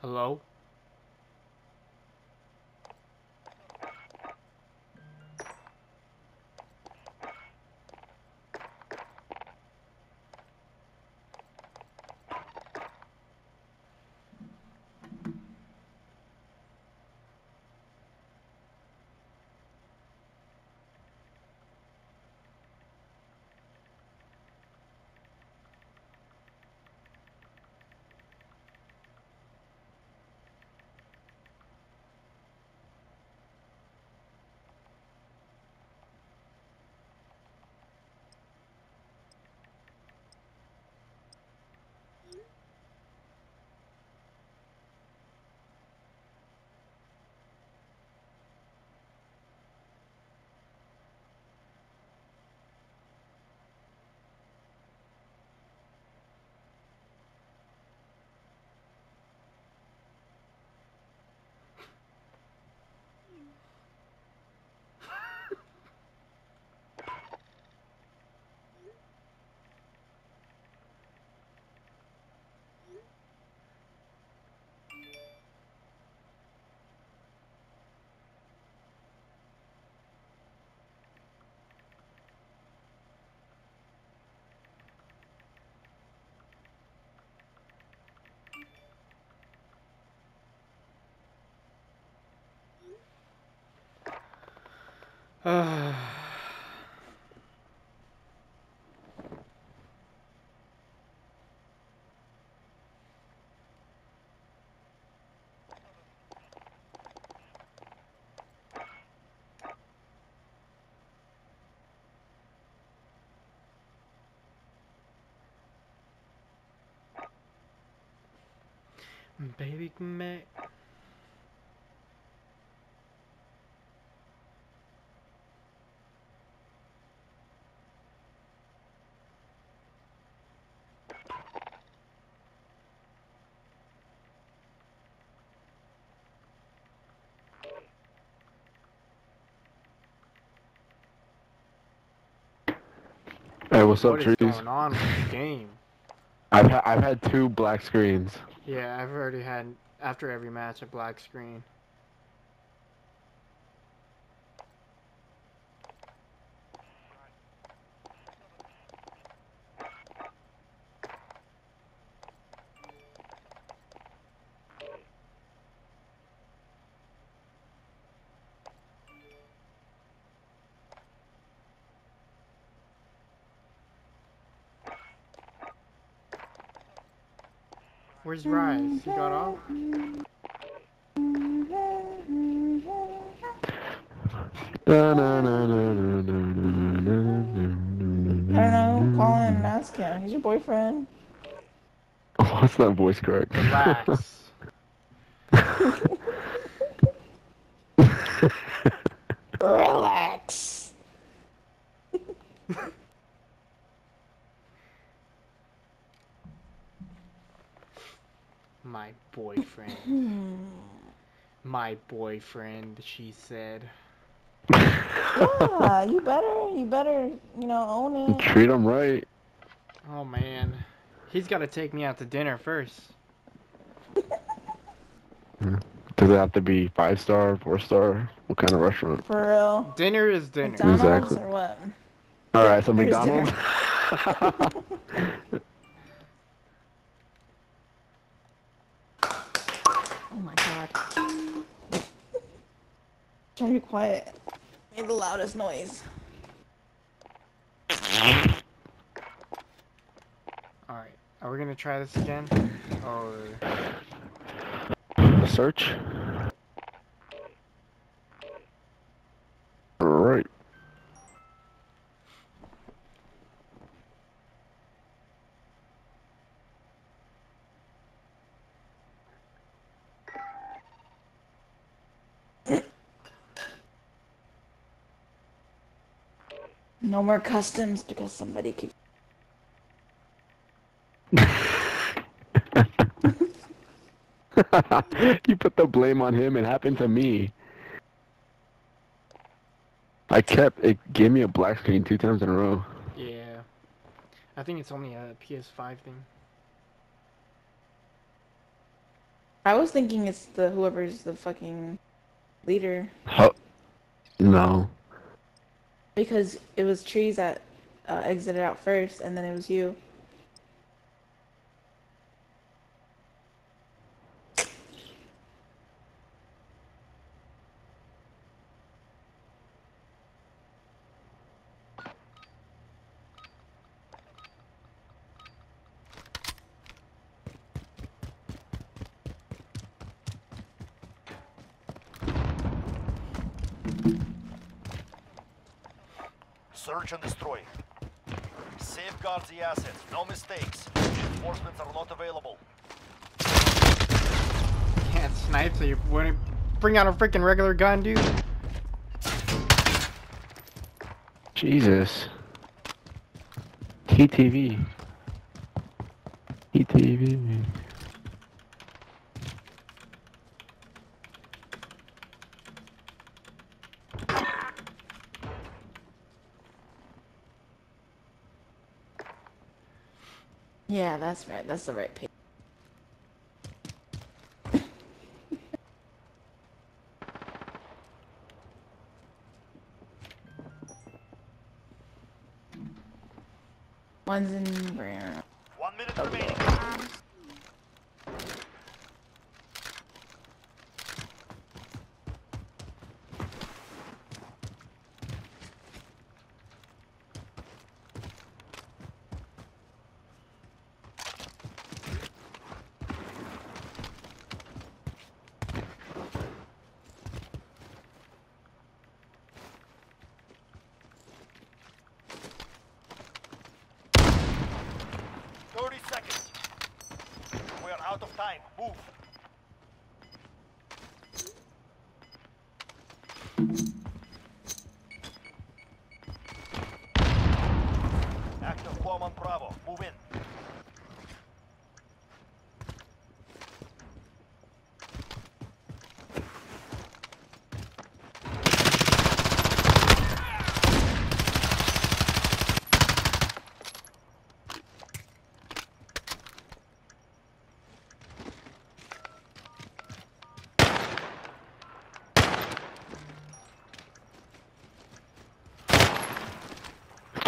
Hello? Baby Mac. Hey, what's What up, is trees? going on with this game? I've ha I've had two black screens. Yeah, I've already had after every match a black screen. Where's Rise? He got off? I don't know. Call him. Ask him. He's your boyfriend. Oh, that's not voice correct. Relax. My boyfriend, she said. Yeah, you better, you better, you know, own it. Treat him right. Oh man. He's gotta take me out to dinner first. Does it have to be five star, four star? What kind of restaurant? For real. Dinner is dinner. McDonald's Exactly. or what? All right, so Here's McDonald's. Oh my god. Try to be quiet. Made the loudest noise. Alright. Are we gonna try this again? Or Search. All right. No more customs because somebody keeps. you put the blame on him. It happened to me. I kept it gave me a black screen two times in a row. yeah. I think it's only a PS5 thing. I was thinking it's the whoever's the fucking leader Ho- no. Because it was trees that uh, exited out first, and then it was you. Search and destroy. Safeguard the assets. No mistakes. Reinforcements are not available. Can't snipe, so you want to bring out a freaking regular gun, dude. Jesus. TTV. TTV. Yeah, that's right. That's the right page. One's in. One minute oh, remaining. Thirty seconds. We are out of time. Move.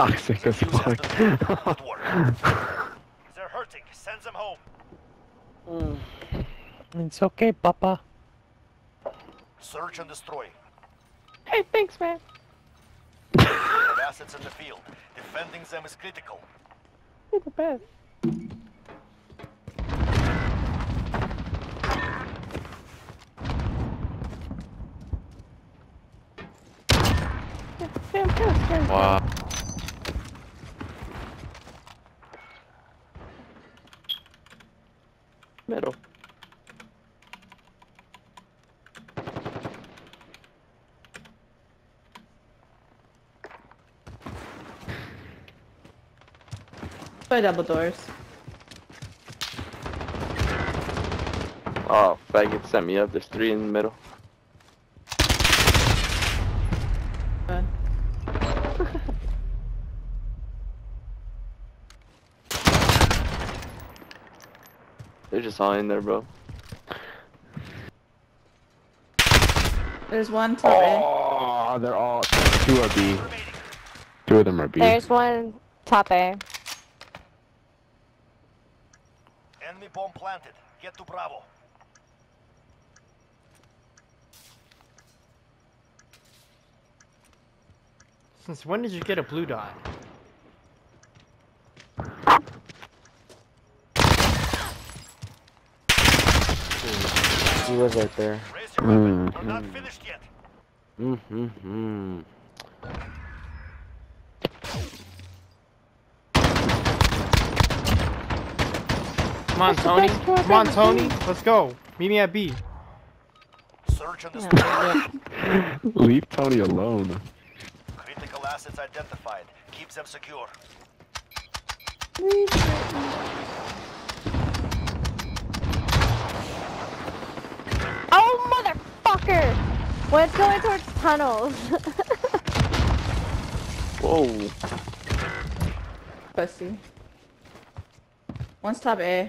Toxic as fuck. after the- Good work. They're hurting. Send them home. Mm. It's okay, Papa. Search and destroy. Hey, thanks, man. Assets in the field. Defending them is critical. You're the best. Yeah, yeah, I'm kind of scared. Wow. By double doors. Oh, faggot sent me up. There's three in the middle. They're just all in there, bro. There's one top A. Oh, they're all two are B. Two of them are B. There's one top A. Enemy bomb planted. Get to Bravo. Since when did you get a blue dot? He was right there. Raise your weapon. We're Mm. not Come on, Tony. best score I've Come on, Tony. Let's go. Meet me at B. Search and destroy. Leave Tony alone. Critical assets identified. Keep them secure. Oh, motherfucker! One's going towards tunnels. Whoa. Pussy. One's top A. Eh?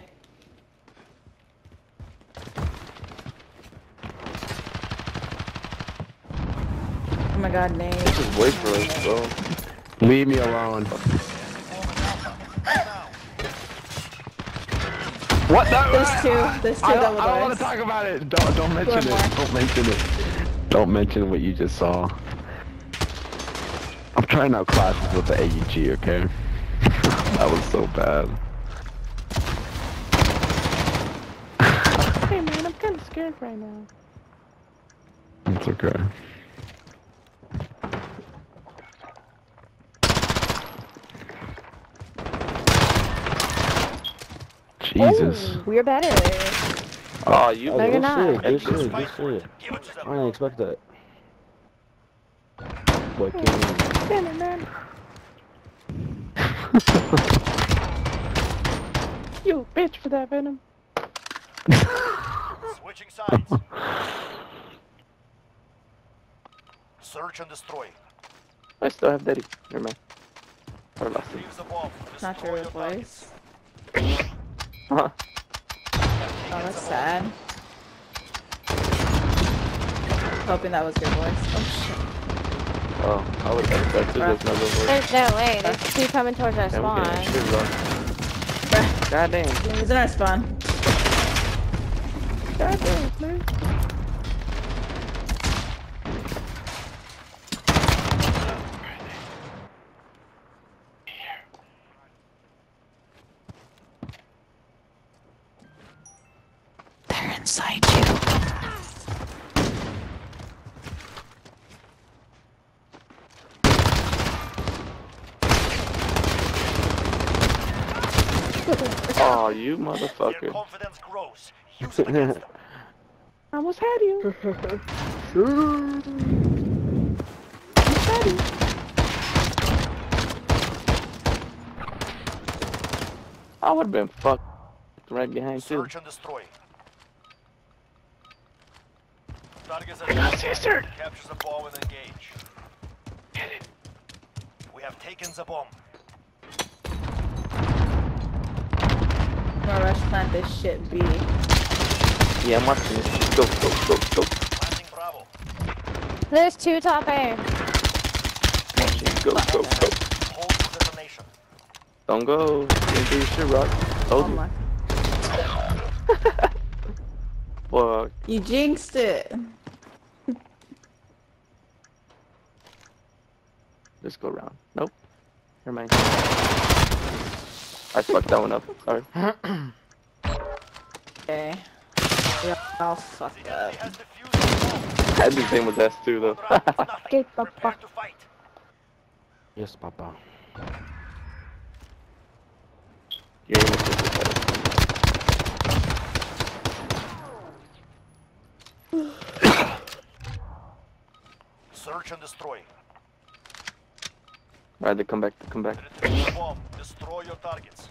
God, Nate. Just wait for us, bro. Leave me alone. What? No, There's two. There's two I don't, double I don't want doors. to talk about it. Don't don't mention more. it. Don't mention it. Don't mention what you just saw. I'm trying out classes with the AUG. Okay. that was so bad. Hey man, I'm kind of scared right now. It's okay. Jesus. Ooh, we're better. Oh, oh, you. No, you're not. shit, Good Fight shit. Good shit. Give it to them. I didn't expect that. Boy, came in. Damn it, man. You bitch for that venom. Switching sides. Search and destroy. I still have Daddy. Never mind. I lost it. Leave. Not Destroy your your voice. Huh? Oh, that's sad. Hoping that was your voice. Oh shit. Oh, I would have expected this another word. There's no way. There's two coming towards our Damn, spawn. getting shit, bro. Bruh. God damn. He's in our spawn. God damn, man. You motherfucker. confidence grows. Use it against them. I almost had you. I would have been fucked right behind too. Search and destroy. I got sister. Capture the bomb and engage. We have taken the bomb. I'm rush plant this shit B. Yeah, I'm watching this. Go, go, go, go. Planting Bravo. There's two top A. Watching. Go, go, go. Hold the detonation. Don't go. Didn't do your shit, Rock. Told Oh you. my. Fuck. You jinxed it. Let's go around. Nope. Never mind. I fucked that one up. Sorry. Okay. Yeah, all fucked The up. enemy has defused the bomb. I had the same with S too though. Round is. Okay, papa. fight. Yes, Papa. Your aim assist is. Search and destroy. Alright, they come back. They come back. Destroy your targets.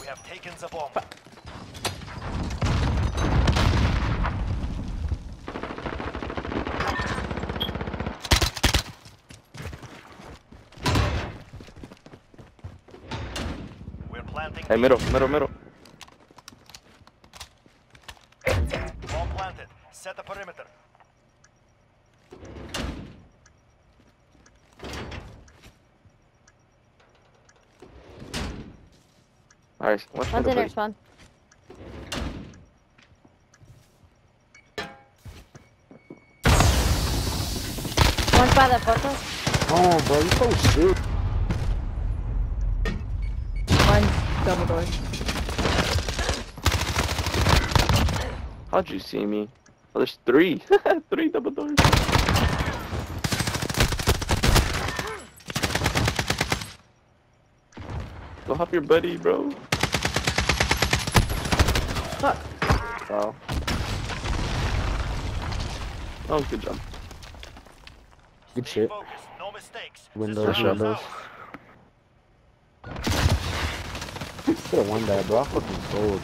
We have taken the bomb. Hey, middle, middle, middle. Bomb planted. Set the perimeter. Alright, watch One's middle, in our buddy. spawn. One's by the photo. Oh, bro, you're so shit. One's double door. How'd you see me? Oh, there's three. three double doors. Go help your buddy, bro. Fuck. Wow. Oh, good job. Good Stay shit. focused. No mistakes. Windows, This is our windows. house. Could have won that, bro. I fucking sold.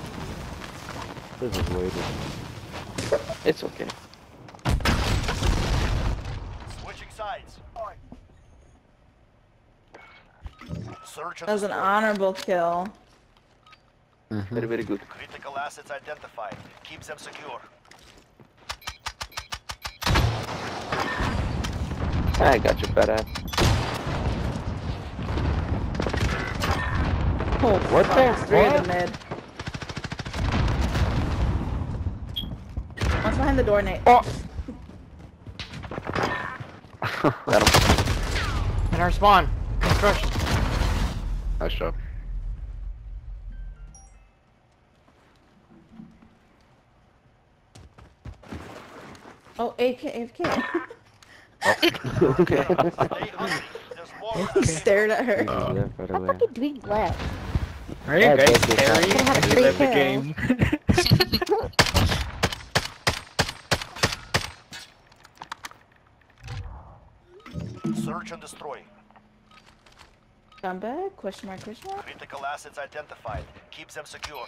This is waiting. It's okay. Switching sides. Search That was an honorable kill. Mm-hmm. Very, very good. Critical assets identified. Keep them secure. I got your fat ass. Oh, What fuck, the there's Three of mid. One's behind the door, Nate. Oh, Got him. in our spawn. Construction. Nice job. Oh, AK, AFK. Okay. Stay hungry. He stared at her. Uh, yeah, by the How way. fucking doing left? Right, Yeah, great. that's it. Harry. Gonna have You three led the game. search and destroy. Scumbag? Question mark, question mark? Critical assets identified. Keep them secure.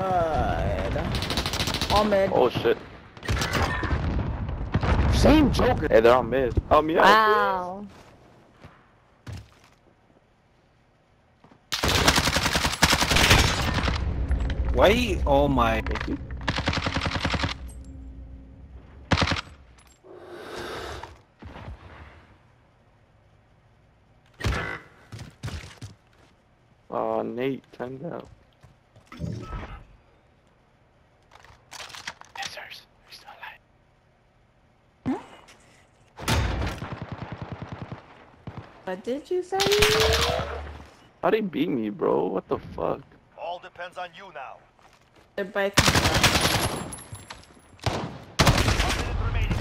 Uh, all mid. Oh shit. Same Joker. Hey, they're on mid. Help me out. Wow. Why? Oh my. Thank. Oh, Nate, time's out. Scissors, we still alive. What did you say? How'd he beat me, bro? What the fuck? All depends on you now. They're by One minute remaining.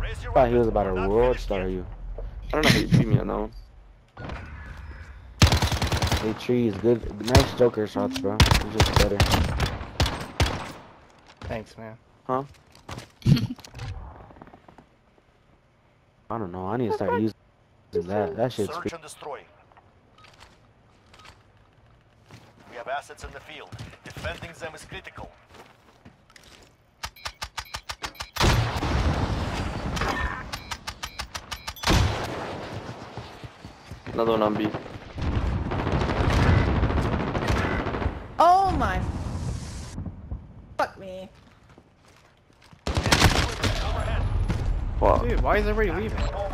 Raise your thought he was about to world star you. I don't know how you beat me on that one. Hey, trees, good, nice Joker shots, bro. You're just better. Thanks, man. Huh? I don't know. I need to start using that. That shit's Search and destroy. We have assets in the field. Defending them is critical. Another one on B. Oh my. Fuck me. Overhead. Fuck. Dude, why is everybody leaving? All